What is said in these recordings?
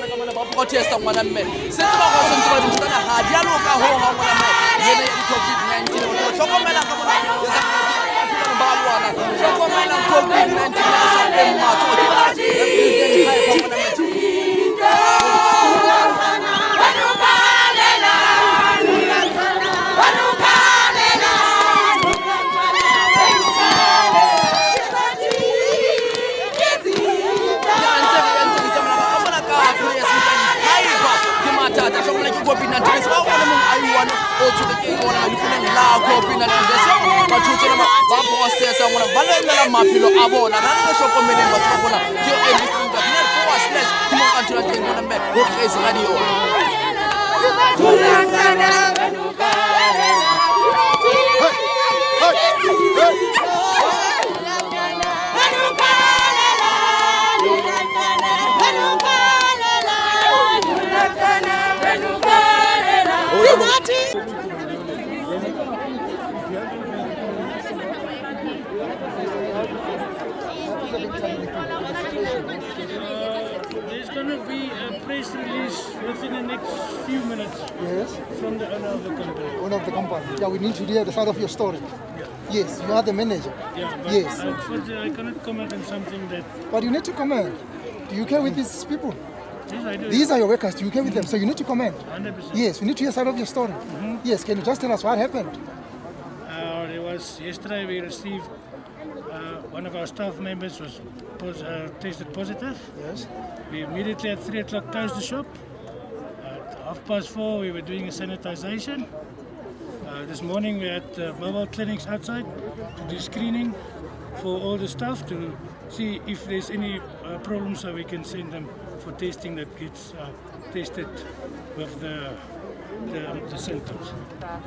bana ka mona ba protesta ngwana mme. Se tseba go sentse ba dintho tsena ga di a loka ho ga ngwana mme. Yene ya di-covid-19 o tlhokomela ka mona. Ba lwana. Tlhokomela covid-19 ya sa teng matho ba loemela maphelo a bona batho ba bona ke bona go radio There's going to be a press release within the next few minutes Yes, from the owner of the company. one of the company. Yeah, we need to hear the side of your story. Yeah. Yes, you are the manager. Yeah, but Yes. unfortunately, I cannot comment on something that. But you need to comment. Do you care with these people? Yes, I do. These are your workers. You came with them? So you need to comment. 100%. Yes, we need to hear side of your story. Yes, can you just tell us what happened? Uh, there was yesterday we received uh, one of our staff members was pos- uh, tested positive. Yes. We immediately at three o'clock closed the shop. At half past four we were doing a sanitization. Uh, this morning we had uh, mobile clinics outside to do screening for all the staff to see if there's any uh, problems so we can send them for testing that gets uh, tested with the, the, the symptoms.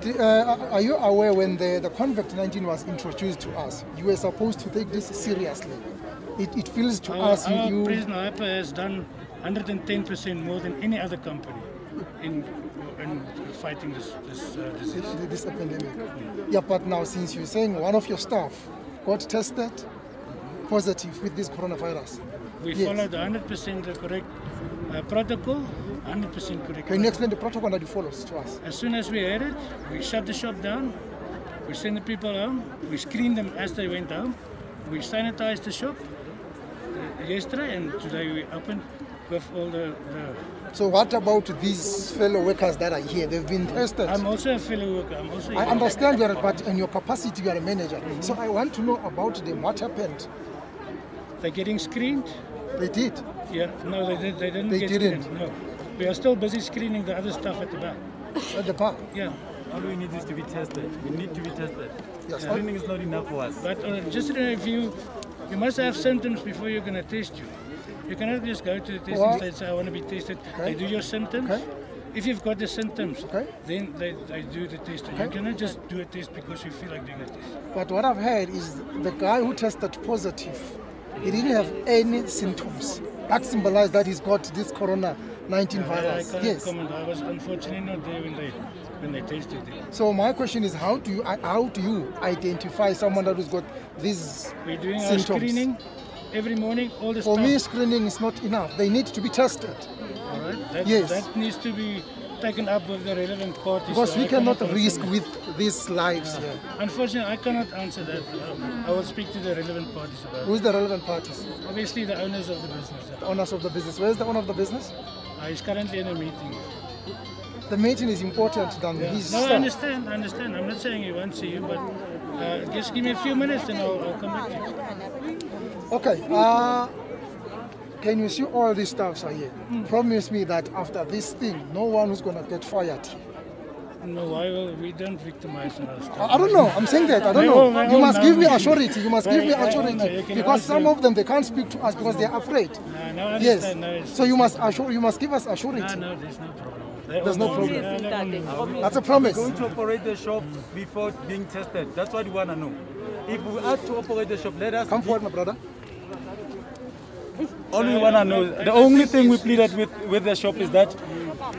The, uh, are you aware when the, the COVID-19 was introduced to us, you were supposed to take this seriously? It, it feels to Our, us our you President Hyper has done 110% more than any other company in, in fighting this, this uh, disease. this pandemic. Yeah, but now since you're saying one of your staff got tested positive with this coronavirus, We Yes. followed 100% the correct uh, protocol, 100% correct. can you explain the protocol that you follow to us? As soon as we had it, we shut the shop down, we sent the people home, we screened them as they went home, we sanitized the shop uh, yesterday, and today we opened with all the, the So what about these fellow workers that are here? They've been tested. I'm also a fellow worker. I'm also I understand you are, but in your capacity, you are a manager. So I want to know about them. What happened? They're getting screened. They did. Yeah, no, they, did, they didn't They get didn't? screened. No. We are still busy screening the other stuff at the back. At the bar. Yeah. All we need is to be tested. We need to be tested. Yes. Screening is not enough for us. But uh, just to know if you, you must have symptoms before you're going to test you. You cannot just go to the testing Well- and say, I want to be tested. Okay. They do your symptoms. Okay. If you've got the symptoms, Okay. then they, they do the test. You cannot just do a test because you feel like doing a test. But what I've heard is the guy who tested positive, he didn't have any symptoms. That symbolized that he's got this corona 19 I, I virus. can't Yes. comment. I was unfortunately not there when they when they tested it. So my question is, how do you how do you identify someone that has got these We're doing our screening every morning. All the For staff me, screening is not enough. They need to be tested All right. That, Yes. that needs to be taken up with the relevant parties. because so we I cannot risk with these lives here. Unfortunately, I cannot answer that. Uh, I will speak to the relevant parties about it. Who's the relevant parties? Obviously, the owners of the business. The owners of the business. Where's the owner of the business? Uh, he's currently in a meeting. The meeting is important than his No, I understand. I understand. I'm not saying he won't see you, but uh, just give me a few minutes and I'll, I'll come back to you. Okay. Uh, can you see all these staffs are here? Hmm. Promise me that after this thing, no one is gonna get fired. No, I will. We don't victimize our I. I don't know. I'm saying that. I don't know. my You own must give me assurity. You must give me My- my own now. You assurity can because some of them they can't speak to us because they're afraid. No, no, I Yes. No, So you must assure. You must give us No, no, there's no problem. They There's no problem. That's a promise. Going to operate the shop before being tested. That's what we want to know. If we are to operate the shop, let us. Come forward, my brother. All we want to know. The only thing we pleaded with with the shop is that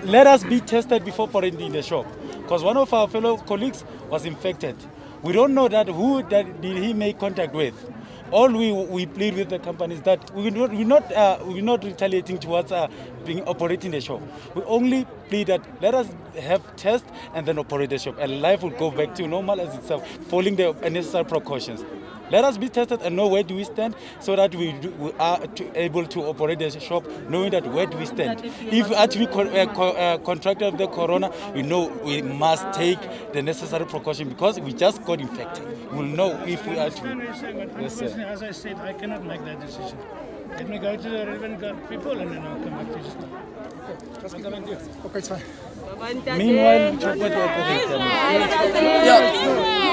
let us be tested before operating the shop, because one of our fellow colleagues was infected. We don't know that who that did he make contact with, all we we plead with the companies that we not we not uh, we not retaliating towards uh, being operating the shop. We only plead that let us have test and then operate the shop, and life will go back to normal as itself, following the necessary precautions. Let us be tested and know where do we stand, so that we, do, we are to, able to operate the shop, knowing that where do we stand. If actually co- uh, co- uh, contracted with the corona, we know we must take the necessary precaution because we just got infected. We'll know if we are to. you're saying, but Yes, sir. as I said, I cannot make that decision. Let me go to the relevant people and then I'll come back to you. Just now. What can I do? Okay, it's fine. Meanwhile, chocolate will operate. Yeah.